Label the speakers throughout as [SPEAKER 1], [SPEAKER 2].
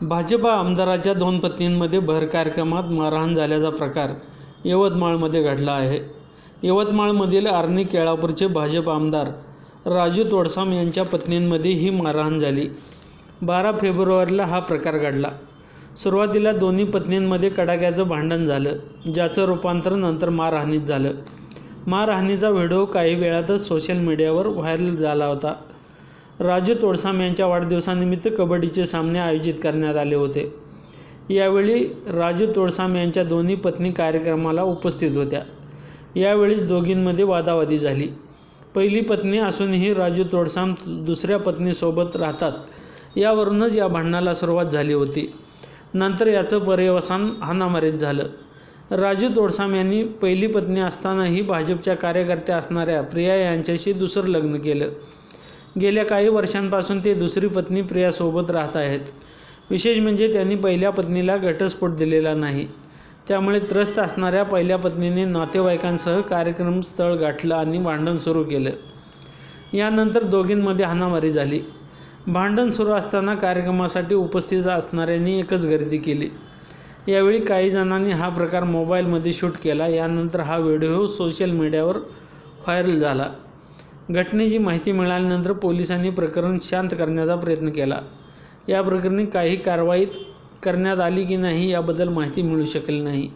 [SPEAKER 1] भाजपा आमदाराच्या दोन पत्नींमध्ये भर कार्यक्रमात मारहाण झाल्याचा प्रकार यवतमाळमध्ये घडला आहे. यवतमाळमधील आर्णी केळापूरचे भाजप आमदार राजू तोडसाम यांच्या पत्नींमध्ये ही मारहाण झाली. बारा फेब्रुवारीला हा प्रकार घडला. सुरुवातीला दोन्ही पत्नींमध्ये कडाक्याचं भांडण झालं ज्याचं रूपांतर नंतर मारहाणीत झालं. मारहाणीचा व्हिडिओ काही वेळातच सोशल मीडियावर व्हायरल झाला होता. राजू तोडसाम यांच्या वाढदिवसानिमित्त कबड्डीचे सामने आयोजित करण्यात आले होते. यावेळी राजू तोडसाम यांच्या दोन्ही पत्नी कार्यक्रमाला उपस्थित होत्या. यावेळीच दोघींमध्ये वादावादी झाली. पहिली पत्नी असूनही राजू तोडसाम दुसऱ्या पत्नीसोबत राहतात. यावरूनच या भांडणाला सुरुवात झाली होती. नंतर याचं पर्यवसान हानामारीत झालं. राजू तोडसाम यांनी पहिली पत्नी असतानाही भाजपच्या कार्यकर्त्या असणाऱ्या प्रिया यांच्याशी दुसरं लग्न केलं. गेल्या काही वर्षांपासून ते दुसरी पत्नी प्रियासोबत राहत आहेत. विशेष म्हणजे त्यांनी पहिल्या पत्नीला घटस्फोट दिलेला नाही. त्यामुळे त्रस्त असणाऱ्या पहिल्या पत्नीने नातेवाईकांसह कार्यक्रम स्थळ गाठलं आणि भांडण सुरू केलं. यानंतर दोघींमध्ये हाणामारी झाली. भांडण सुरू असताना कार्यक्रमासाठी उपस्थित असणाऱ्यांनी एकच गर्दी केली. यावेळी काही जणांनी हा प्रकार मोबाईलमध्ये शूट केला. यानंतर हा व्हिडिओ सोशल मीडियावर व्हायरल झाला. घटनेची माहिती मिळाल्यानंतर पोलिसांनी प्रकरण शांत करण्याचा प्रयत्न केला या प्रकरणी काही कारवाईत करण्यात आली की नाही याबद्दल माहिती मिळू शकली नाही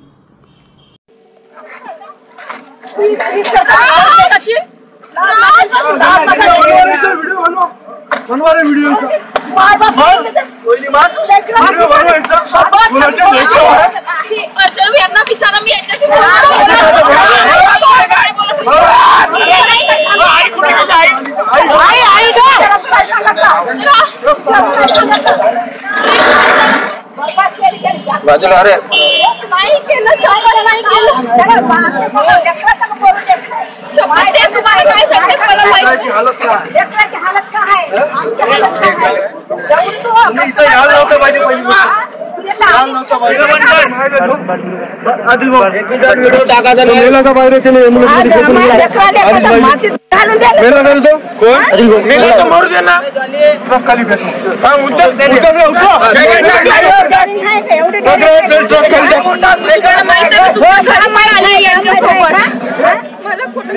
[SPEAKER 2] बाजू ला रहे नहीं केला चावल नहीं केला
[SPEAKER 3] अगर बास को देखा तब बोलो देखा
[SPEAKER 4] सबसे तुम्हारी
[SPEAKER 3] नहीं सबसे पहले भाई की हालत क्या है देखना
[SPEAKER 2] की हालत क्या
[SPEAKER 3] है क्या
[SPEAKER 2] हालत क्या है ज़रूर तो? नहीं तो
[SPEAKER 4] यार होता भाई
[SPEAKER 2] मेला का बाहर के लिए
[SPEAKER 4] मेला कर दो
[SPEAKER 2] कौन मेला तो
[SPEAKER 3] मोड़ देना। आहे तुम्हाला घरी पण आली यांच्यासोबत मला कुठं